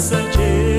dançante.